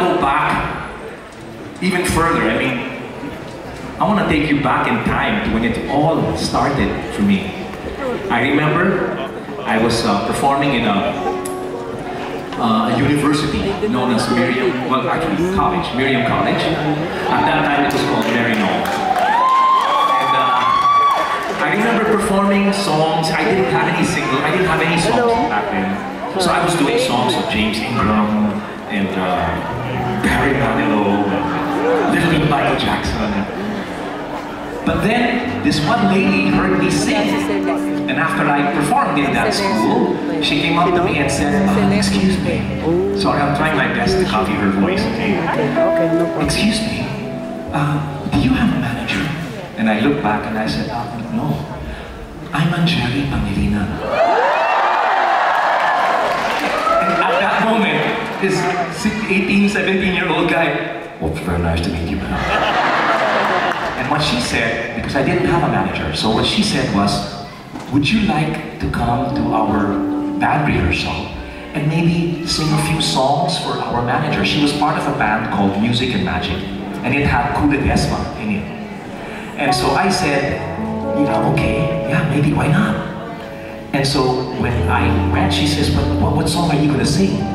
to go back even further. I mean, I want to take you back in time to when it all started for me. I remember I was uh, performing in a uh, a university known as Miriam, well actually college, Miriam College. At that time it was called Maryknoll. And uh, I remember performing songs, I didn't have any single, I didn't have any songs back then. So I was doing songs of James Ingram and uh, Barry Manilow, little bit Michael Jackson. But then this one lady heard me sing. And after I performed in that school, she came up to me and said, uh, excuse me. Sorry, I'm trying my best to copy her voice, okay? Excuse me, uh, do you have a manager? And I looked back and I said, uh, no. I'm Angeli Pangilinan. This 18, 17 year old guy, well, it's very nice to meet you, man. And what she said, because I didn't have a manager, so what she said was, would you like to come to our band rehearsal and maybe sing a few songs for our manager? She was part of a band called Music and Magic, and it had Kuh Ledesma in it. And so I said, yeah, okay, yeah, maybe, why not? And so when I went, she says, what, what, what song are you going to sing?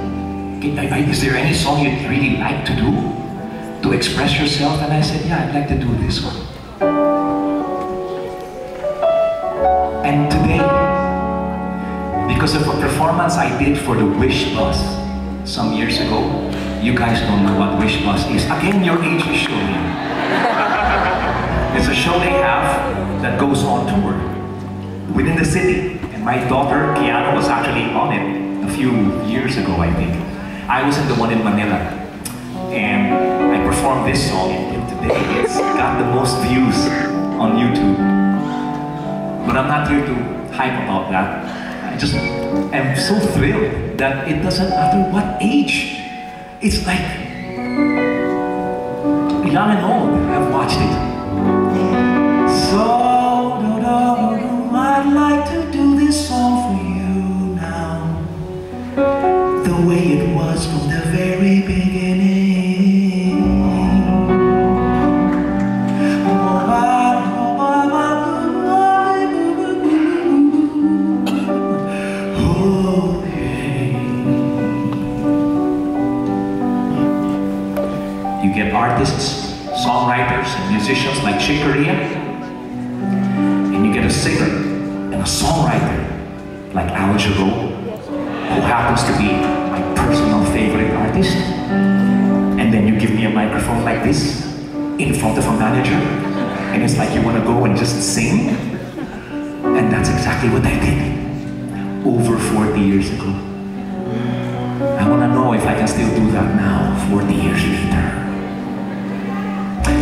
Is there any song you'd really like to do? to express yourself? And I said, yeah, I'd like to do this one. And today, because of a performance I did for the Wish Bus some years ago, you guys don't know what Wish Bus is. Again, your age is showing. it's a show they have that goes on tour within the city. And my daughter, Kiana, was actually on it a few years ago, I think. I was in the one in Manila. And I performed this song and today it's got the most views on YouTube. But I'm not here to hype about that. I just am so thrilled that it doesn't matter what age. It's like young and old have watched it. So, The way it was from the very beginning. You get artists, songwriters, and musicians like Chick and you get a singer and a songwriter like Al Jarreau, who happens to be personal favorite artist, and then you give me a microphone like this in front of a manager, and it's like you want to go and just sing, and that's exactly what I did over 40 years ago. I want to know if I can still do that now, 40 years later.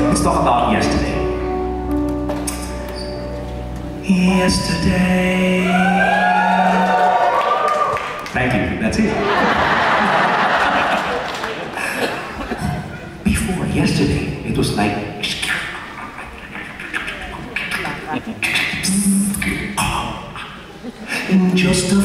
Let's talk about yesterday. Yesterday. Thank you. That's it. Before yesterday, it was like. Just a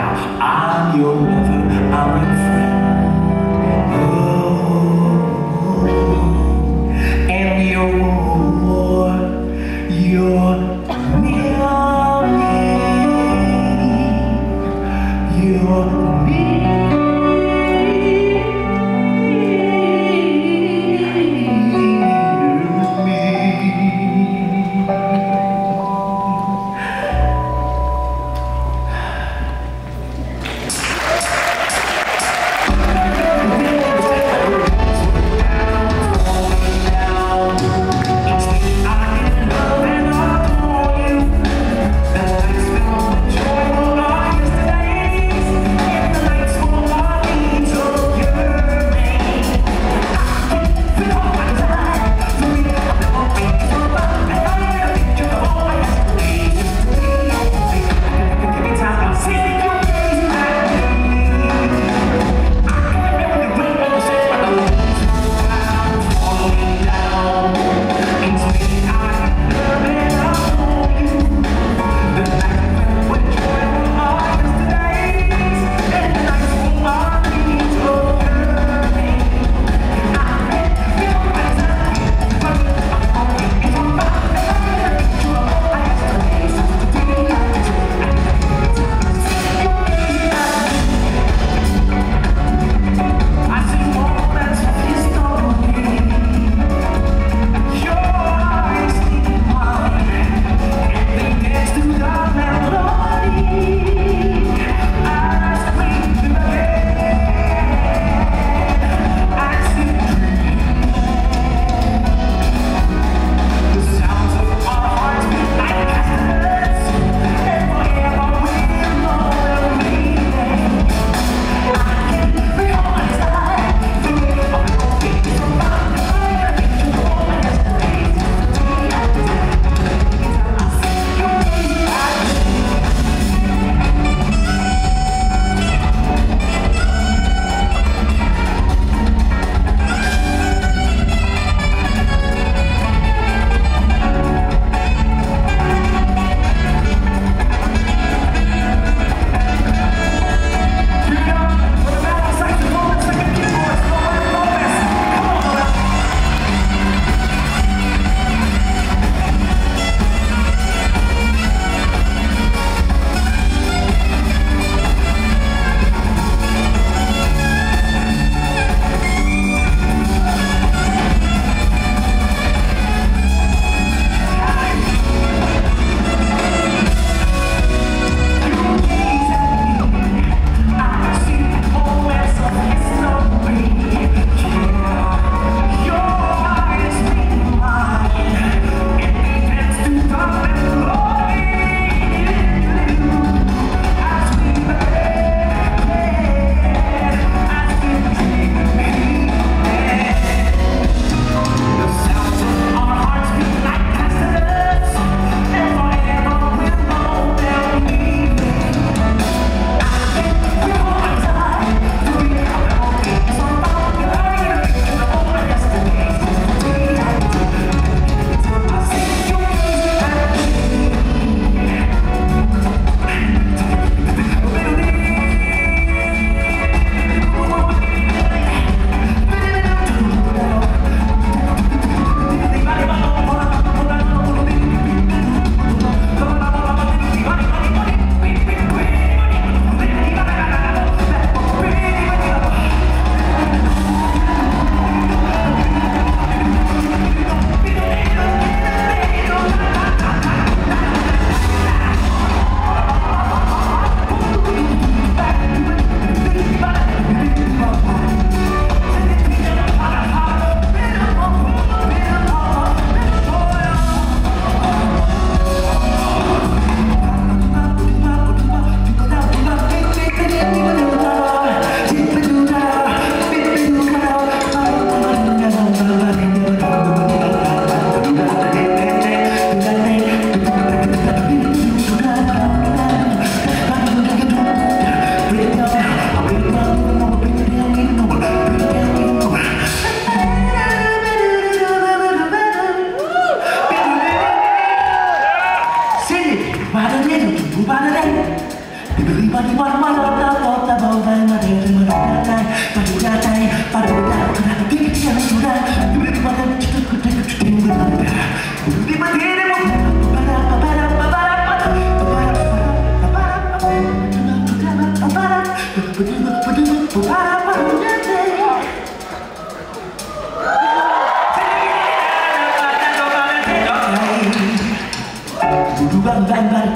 Now I'm your lover, I'm your friend. bang bang